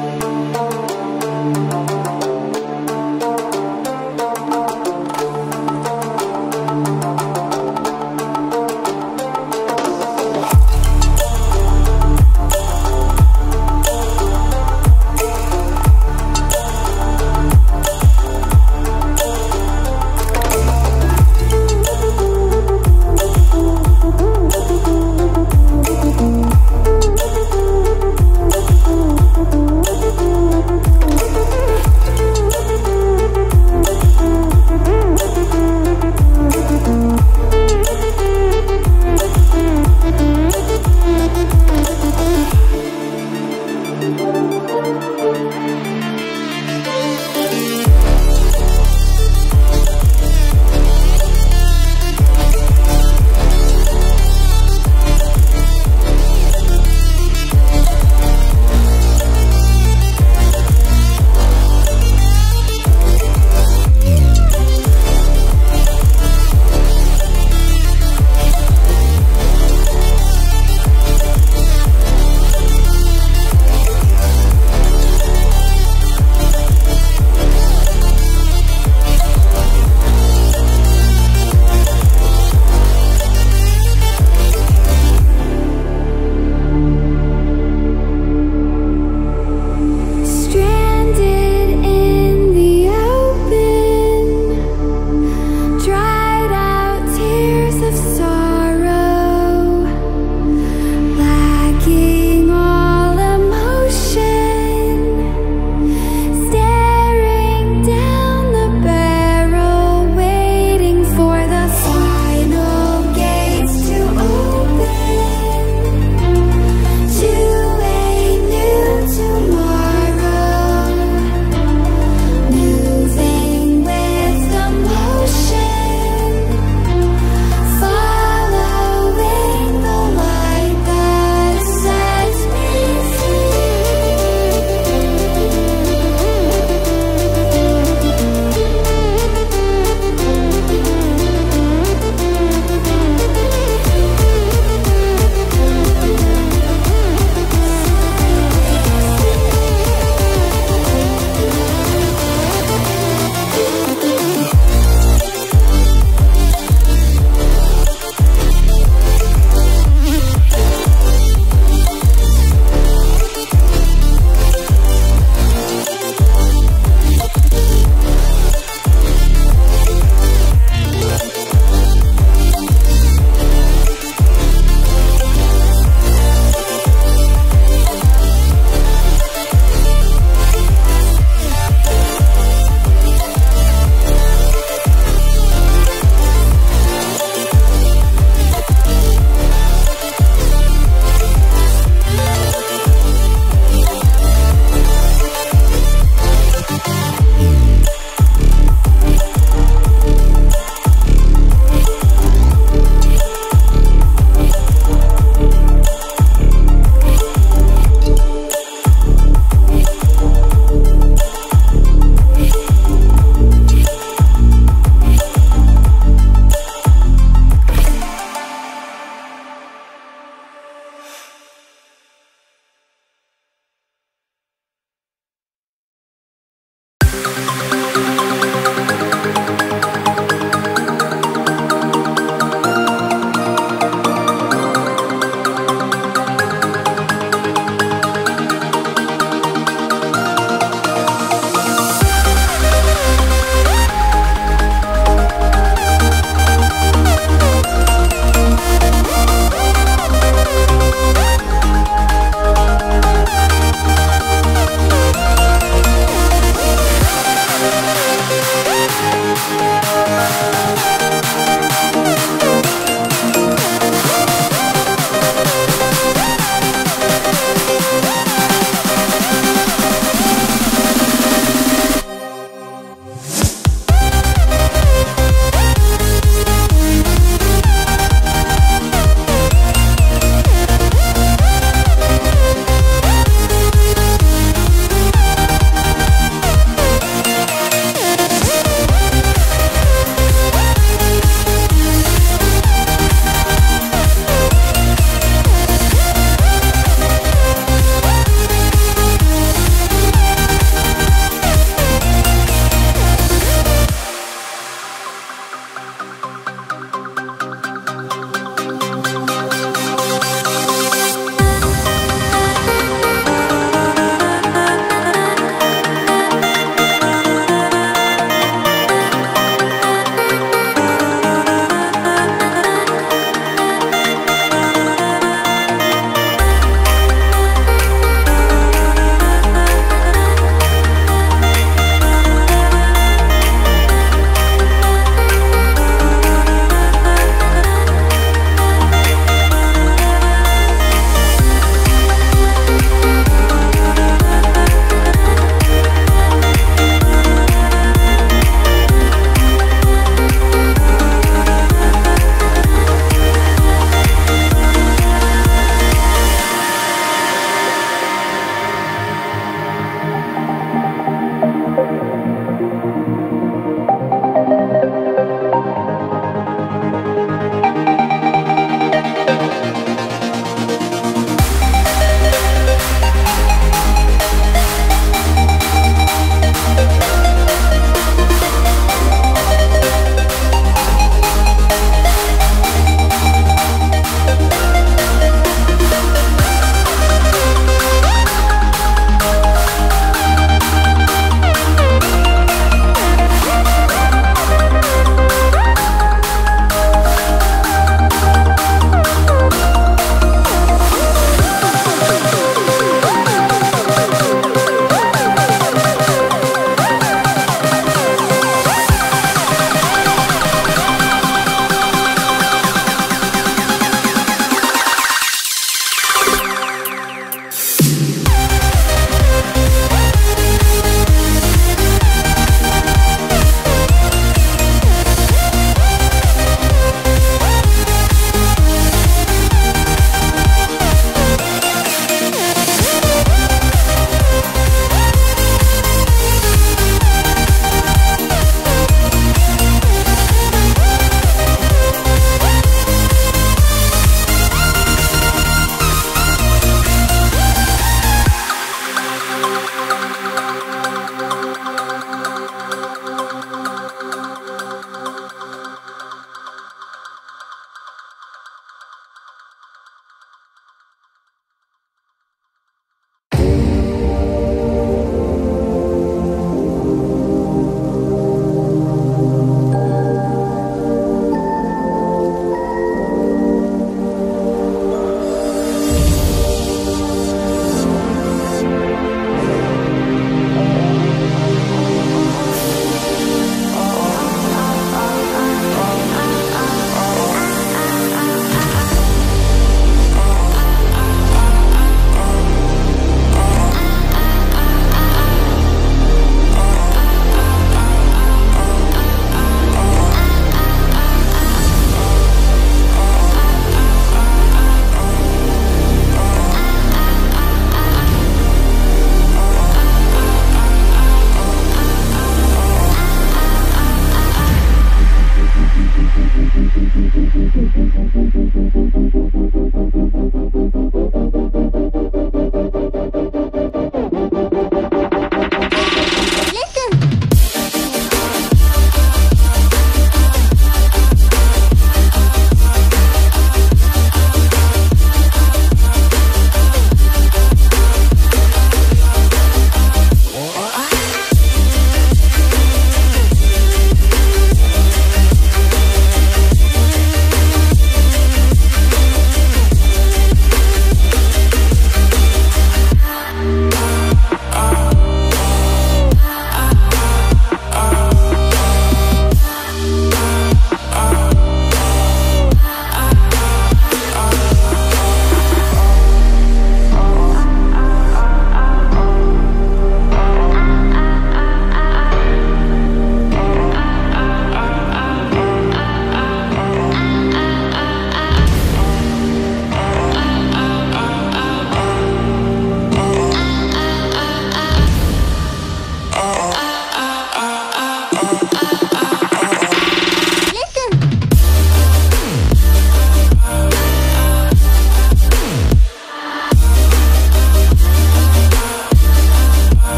Thank